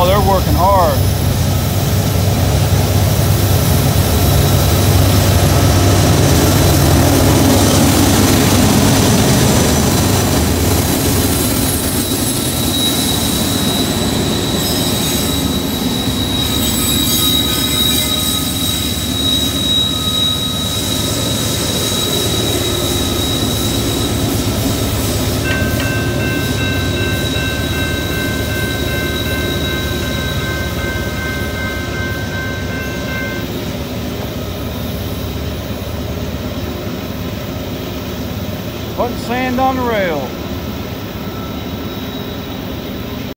Oh, they're working hard. Putting sand on the rail.